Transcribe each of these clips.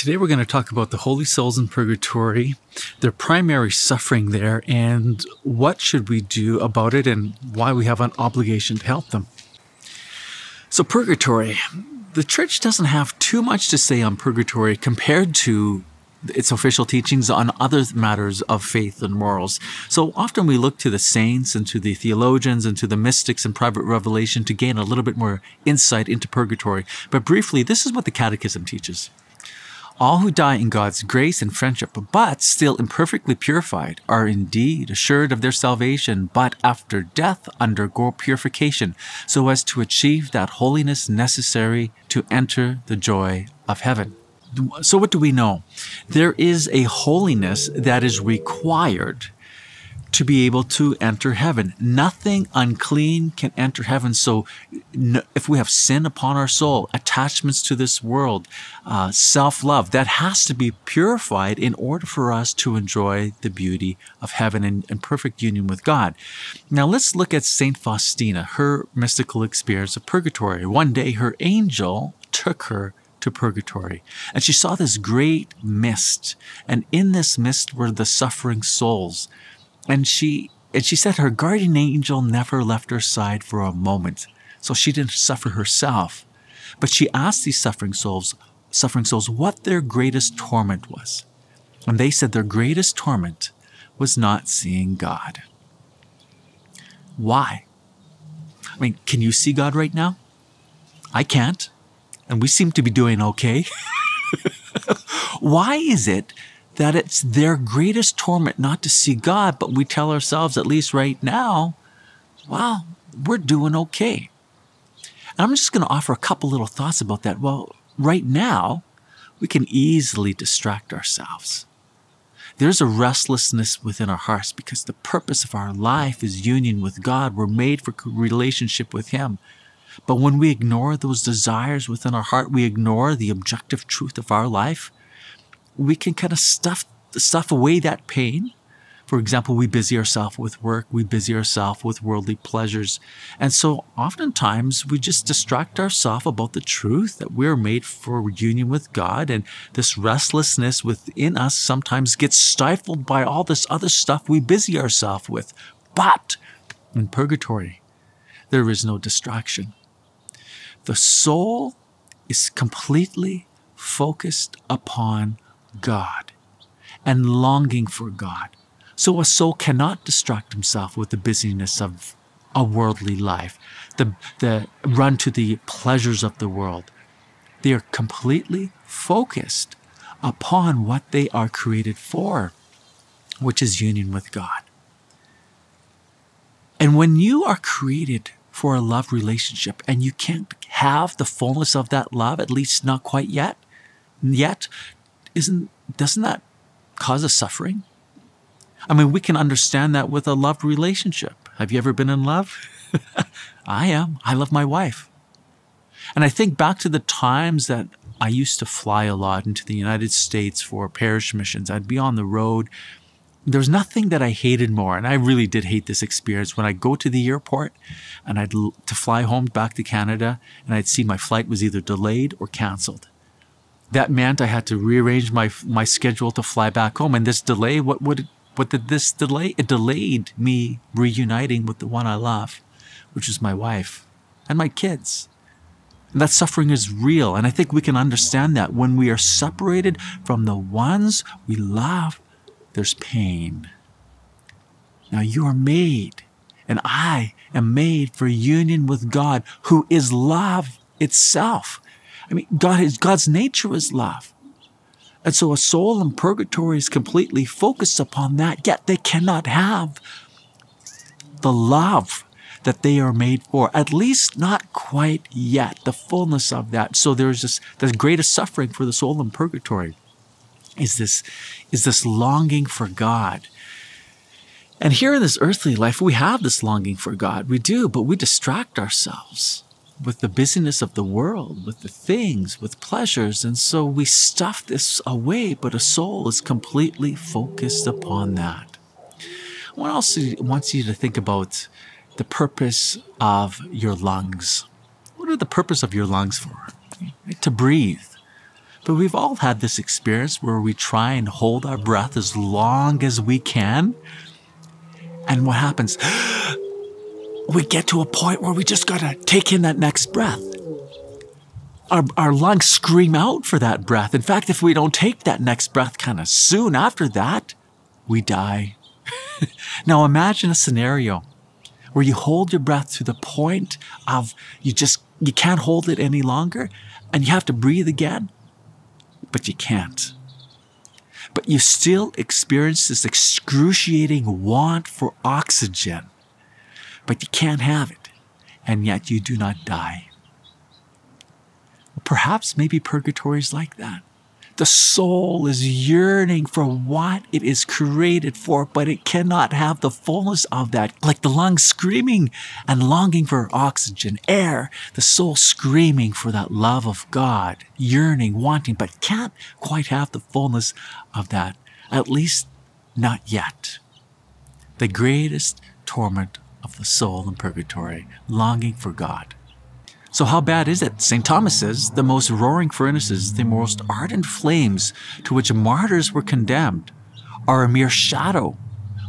Today we're going to talk about the holy souls in purgatory, their primary suffering there, and what should we do about it and why we have an obligation to help them. So purgatory, the church doesn't have too much to say on purgatory compared to its official teachings on other matters of faith and morals. So often we look to the saints and to the theologians and to the mystics and private revelation to gain a little bit more insight into purgatory. But briefly, this is what the Catechism teaches. All who die in God's grace and friendship, but still imperfectly purified, are indeed assured of their salvation, but after death undergo purification, so as to achieve that holiness necessary to enter the joy of heaven. So, what do we know? There is a holiness that is required to be able to enter heaven. Nothing unclean can enter heaven. So, if we have sin upon our soul, attachments to this world, uh, self love, that has to be purified in order for us to enjoy the beauty of heaven and, and perfect union with God. Now, let's look at St. Faustina, her mystical experience of purgatory. One day, her angel took her to purgatory. And she saw this great mist. And in this mist were the suffering souls. And she and she said her guardian angel never left her side for a moment. So she didn't suffer herself. But she asked these suffering souls, suffering souls what their greatest torment was. And they said their greatest torment was not seeing God. Why? I mean, can you see God right now? I can't and we seem to be doing okay. Why is it that it's their greatest torment not to see God, but we tell ourselves, at least right now, well, we're doing okay? And I'm just going to offer a couple little thoughts about that. Well, right now, we can easily distract ourselves. There's a restlessness within our hearts because the purpose of our life is union with God. We're made for relationship with Him. But when we ignore those desires within our heart, we ignore the objective truth of our life, we can kind of stuff, stuff away that pain. For example, we busy ourselves with work, we busy ourselves with worldly pleasures. And so oftentimes we just distract ourselves about the truth that we're made for union with God. And this restlessness within us sometimes gets stifled by all this other stuff we busy ourselves with. But in purgatory, there is no distraction. The soul is completely focused upon God and longing for God. So a soul cannot distract himself with the busyness of a worldly life, the, the run to the pleasures of the world. They are completely focused upon what they are created for, which is union with God. And when you are created for a love relationship and you can't have the fullness of that love, at least not quite yet, yet, isn't, doesn't that cause us suffering? I mean, we can understand that with a love relationship. Have you ever been in love? I am. I love my wife. And I think back to the times that I used to fly a lot into the United States for parish missions. I'd be on the road there's nothing that I hated more, and I really did hate this experience when I'd go to the airport and I'd to fly home back to Canada, and I'd see my flight was either delayed or canceled. That meant I had to rearrange my my schedule to fly back home, and this delay, what would what did this delay? It delayed me reuniting with the one I love, which is my wife and my kids. And that suffering is real, and I think we can understand that when we are separated from the ones we love there's pain. Now you are made, and I am made for union with God, who is love itself. I mean, God is, God's nature is love. And so a soul in purgatory is completely focused upon that, yet they cannot have the love that they are made for, at least not quite yet, the fullness of that. So there's this the greatest suffering for the soul in purgatory is this, is this longing for God. And here in this earthly life, we have this longing for God. We do, but we distract ourselves with the busyness of the world, with the things, with pleasures. And so we stuff this away, but a soul is completely focused upon that. What else wants you to think about the purpose of your lungs? What are the purpose of your lungs for? To breathe But we've all had this experience where we try and hold our breath as long as we can. And what happens? We get to a point where we just gotta take in that next breath. Our, our lungs scream out for that breath. In fact, if we don't take that next breath kind of soon after that, we die. now imagine a scenario where you hold your breath to the point of you just you can't hold it any longer and you have to breathe again but you can't but you still experience this excruciating want for oxygen but you can't have it and yet you do not die perhaps maybe purgatory is like that the soul is yearning for what it is created for, but it cannot have the fullness of that. Like the lungs screaming and longing for oxygen, air, the soul screaming for that love of God, yearning, wanting, but can't quite have the fullness of that. At least not yet. The greatest torment of the soul in purgatory, longing for God. So how bad is it? St. Thomas says, the most roaring furnaces, the most ardent flames to which martyrs were condemned, are a mere shadow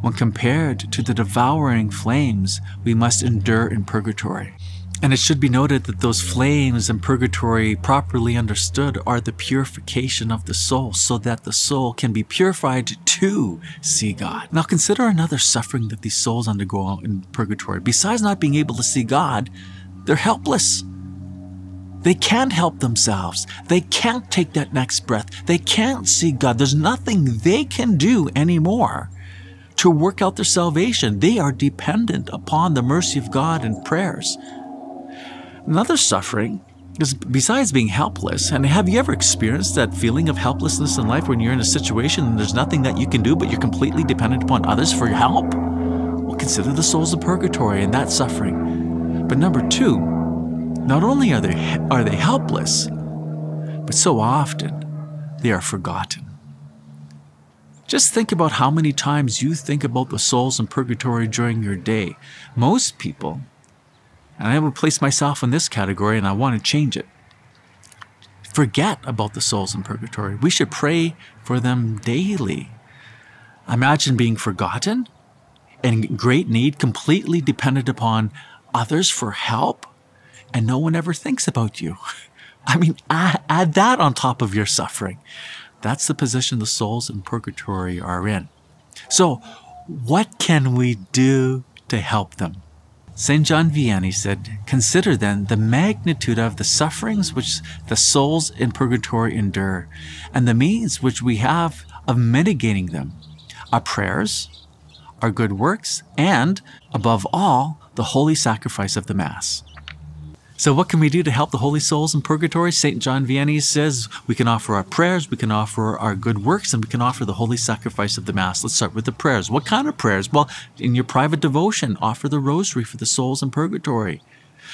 when compared to the devouring flames we must endure in purgatory. And it should be noted that those flames in purgatory, properly understood, are the purification of the soul, so that the soul can be purified to see God. Now consider another suffering that these souls undergo in purgatory. Besides not being able to see God, they're helpless. They can't help themselves. They can't take that next breath. They can't see God. There's nothing they can do anymore to work out their salvation. They are dependent upon the mercy of God and prayers. Another suffering is besides being helpless, and have you ever experienced that feeling of helplessness in life when you're in a situation and there's nothing that you can do, but you're completely dependent upon others for your help? Well, consider the souls of purgatory and that suffering. But number two, not only are they, are they helpless, but so often they are forgotten. Just think about how many times you think about the souls in purgatory during your day. Most people, and I would place myself in this category and I want to change it, forget about the souls in purgatory. We should pray for them daily. Imagine being forgotten and great need, completely dependent upon others for help and no one ever thinks about you. I mean, add, add that on top of your suffering. That's the position the souls in purgatory are in. So, what can we do to help them? St. John Vianney said, Consider then the magnitude of the sufferings which the souls in purgatory endure, and the means which we have of mitigating them. Our prayers, our good works, and, above all, the holy sacrifice of the Mass. So, what can we do to help the holy souls in purgatory? St. John Vianney says we can offer our prayers, we can offer our good works, and we can offer the holy sacrifice of the Mass. Let's start with the prayers. What kind of prayers? Well, in your private devotion, offer the rosary for the souls in purgatory.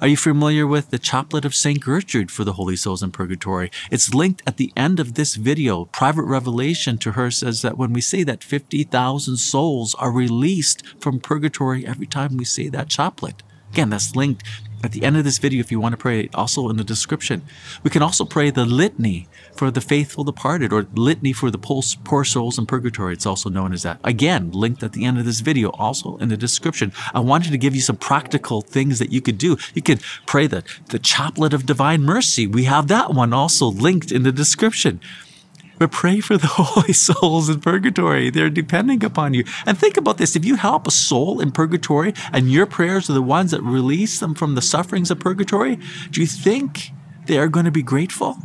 Are you familiar with the chaplet of St. Gertrude for the holy souls in purgatory? It's linked at the end of this video. Private revelation to her says that when we say that 50,000 souls are released from purgatory every time we say that chaplet. Again, that's linked at the end of this video if you want to pray, also in the description. We can also pray the litany for the faithful departed or litany for the poor souls in purgatory. It's also known as that. Again, linked at the end of this video, also in the description. I wanted to give you some practical things that you could do. You could pray the, the chaplet of divine mercy. We have that one also linked in the description. But pray for the holy souls in purgatory. They're depending upon you. And think about this. If you help a soul in purgatory and your prayers are the ones that release them from the sufferings of purgatory, do you think they are going to be grateful?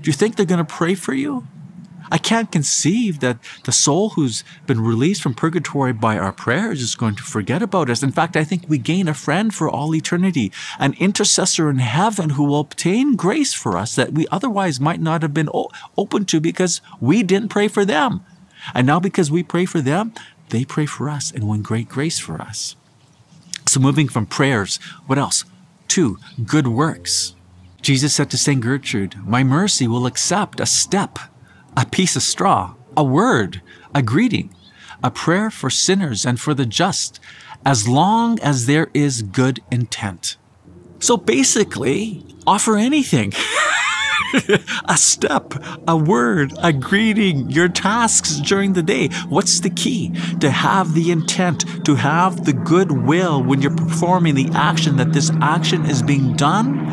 Do you think they're going to pray for you? I can't conceive that the soul who's been released from purgatory by our prayers is going to forget about us. In fact, I think we gain a friend for all eternity, an intercessor in heaven who will obtain grace for us that we otherwise might not have been open to because we didn't pray for them. And now, because we pray for them, they pray for us and win great grace for us. So, moving from prayers, what else? Two, good works. Jesus said to St. Gertrude, My mercy will accept a step a piece of straw, a word, a greeting, a prayer for sinners and for the just, as long as there is good intent. So basically, offer anything. a step, a word, a greeting, your tasks during the day. What's the key? To have the intent, to have the goodwill when you're performing the action that this action is being done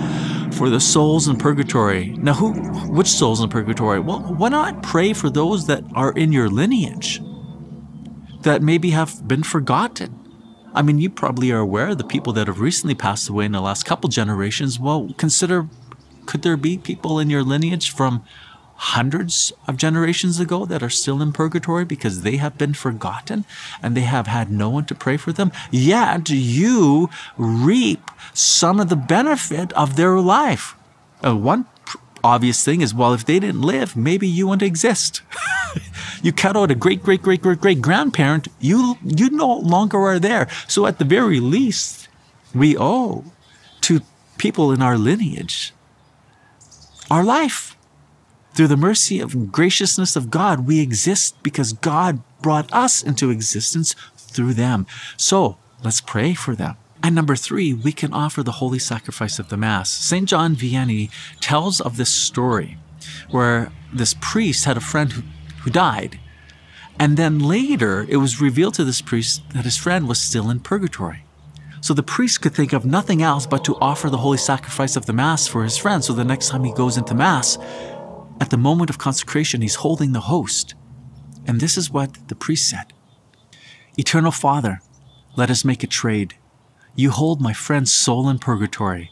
for the souls in purgatory. Now, who, which souls in purgatory? Well, why not pray for those that are in your lineage that maybe have been forgotten? I mean, you probably are aware of the people that have recently passed away in the last couple generations. Well, consider could there be people in your lineage from hundreds of generations ago that are still in purgatory because they have been forgotten and they have had no one to pray for them? Yet you reap some of the benefit of their life. Uh, one obvious thing is, well, if they didn't live, maybe you wouldn't exist. you cut out a great, great, great, great, great grandparent, you you no longer are there. So at the very least, we owe to people in our lineage our life. Through the mercy of graciousness of God, we exist because God brought us into existence through them. So let's pray for them. And number three, we can offer the holy sacrifice of the Mass. St. John Vianney tells of this story where this priest had a friend who, who died. And then later, it was revealed to this priest that his friend was still in purgatory. So the priest could think of nothing else but to offer the holy sacrifice of the Mass for his friend. So the next time he goes into Mass, at the moment of consecration, he's holding the host. And this is what the priest said Eternal Father, let us make a trade. You hold my friend's soul in purgatory,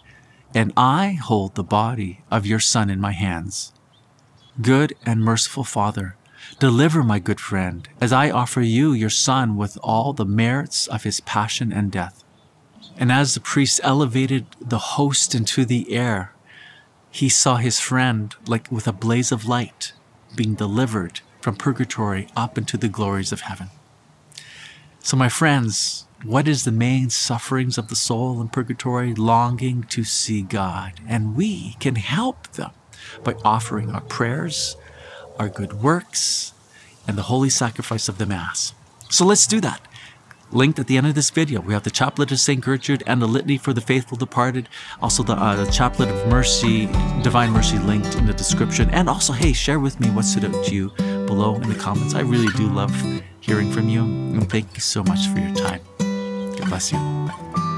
and I hold the body of your Son in my hands. Good and merciful Father, deliver my good friend as I offer you your Son with all the merits of his passion and death. And as the priest elevated the host into the air, he saw his friend like with a blaze of light being delivered from purgatory up into the glories of heaven. So, my friends, what is the main sufferings of the soul in purgatory? Longing to see God. And we can help them by offering our prayers, our good works, and the holy sacrifice of the Mass. So let's do that. Linked at the end of this video, we have the Chaplet of St. Gertrude and the Litany for the Faithful Departed. Also the, uh, the Chaplet of Mercy, Divine Mercy linked in the description. And also, hey, share with me what stood out to you below in the comments. I really do love hearing from you. And thank you so much for your time. God bless you.